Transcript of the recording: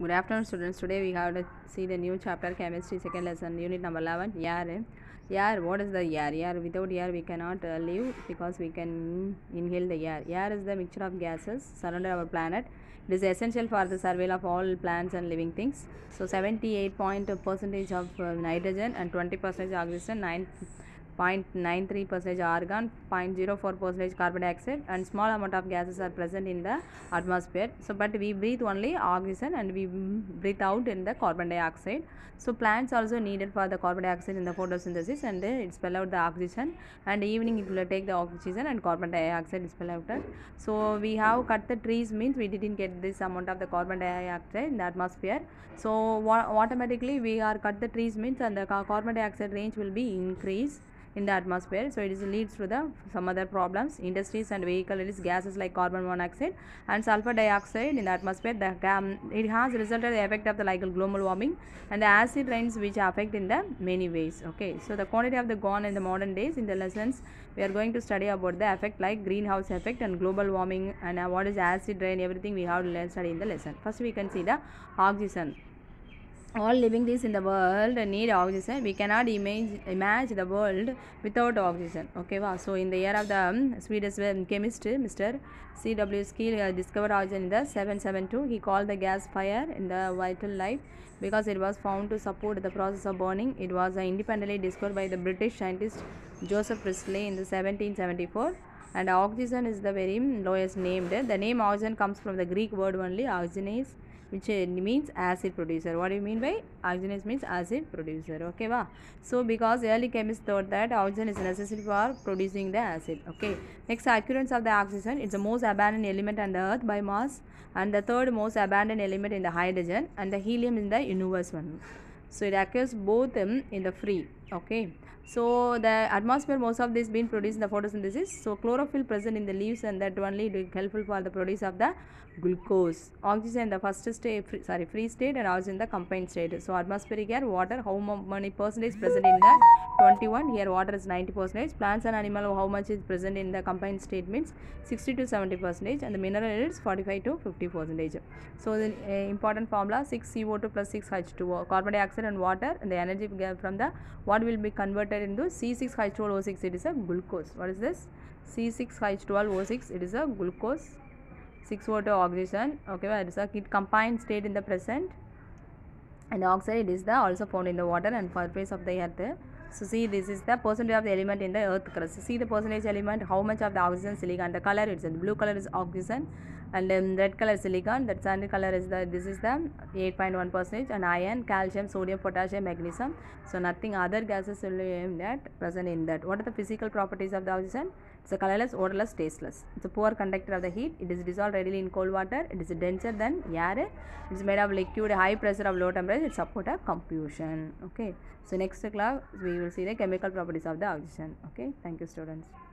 Good afternoon, students. Today we have to see the new chapter chemistry, second lesson, unit number 11. Air. Air. What is the air? Air. Without air, we cannot uh, live because we can inhale the air. Air is the mixture of gases surrounding our planet. It is essential for the survival of all plants and living things. So, 78 point percentage of uh, nitrogen and 20 percentage oxygen, 9 0.93 percentage argon, 0.04% carbon dioxide and small amount of gases are present in the atmosphere. So, but we breathe only oxygen and we breathe out in the carbon dioxide. So, plants also needed for the carbon dioxide in the photosynthesis and it spell out the oxygen and evening it will take the oxygen and carbon dioxide is spell out. So, we have cut the trees means we didn't get this amount of the carbon dioxide in the atmosphere. So, automatically we are cut the trees means and the carbon dioxide range will be increased in the atmosphere. So it is leads to the some other problems. Industries and vehicle release gases like carbon monoxide and sulfur dioxide in the atmosphere. The gam- it has resulted the effect of the like global warming and the acid rains which affect in the many ways. Okay. So the quantity of the gone in the modern days in the lessons we are going to study about the effect like greenhouse effect and global warming and uh, what is acid rain everything we have to study in the lesson. First we can see the oxygen all living things in the world need oxygen. We cannot image imagine the world without oxygen. Okay wow. So in the year of the um, swedish um, chemist mr cw Scheele uh, discovered oxygen in the 772 he called the gas fire in the vital life because it was found to support the process of burning. It was uh, independently discovered by the british scientist joseph priestley in the 1774 and oxygen is the very lowest named. The name oxygen comes from the greek word only oxygenase which uh, means acid producer. What do you mean by oxygenase means acid producer? Okay va. So because early chemists thought that oxygen is necessary for producing the acid. Okay. Next occurrence of the oxygen. It's the most abundant element on the earth by mass and the third most abundant element in the hydrogen and the helium in the universe one. So it occurs both um, in the free okay. So the atmosphere most of this being produced in the photosynthesis. So chlorophyll present in the leaves and that only is helpful for the produce of the glucose. Oxygen in the first state free, sorry free state and oxygen in the combined state. So atmospheric air water how many percentage present in the 21 here water is 90 percentage. Plants and animal how much is present in the combined state means 60 to 70 percentage and the mineral is 45 to 50 percentage. So the uh, important formula 6 co2 plus 6 h2o carbon dioxide and water and the energy from the what will be converted into c6h12o6 it is a glucose. What is this? C6h12o6 it is a glucose. 6 water oxygen okay well, it is a it combined state in the present. And oxide is the also found in the water and surface of the earth. So see this is the percentage of the element in the earth crust see the percentage element how much of the oxygen silicon. The color it's the blue color is oxygen and um, red color silicon that sandy color is the this is the 8.1 percentage and iron calcium sodium potassium magnesium. So nothing other gases will be that present in that. What are the physical properties of the oxygen? It's a colorless odorless tasteless. It's a poor conductor of the heat. It is dissolved readily in cold water. It is denser than air. It is made of liquid high pressure of low temperature. It support a combustion okay. So next class we will see the chemical properties of the oxygen. Okay. Thank you students